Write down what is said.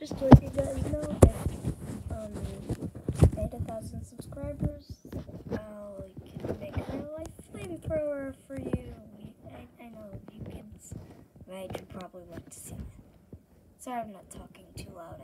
just to let you guys know that um, I hit a thousand subscribers. I'll like, make a life flamethrower for you. I, I know you kids I would probably like to see that. Sorry I'm not talking too loud.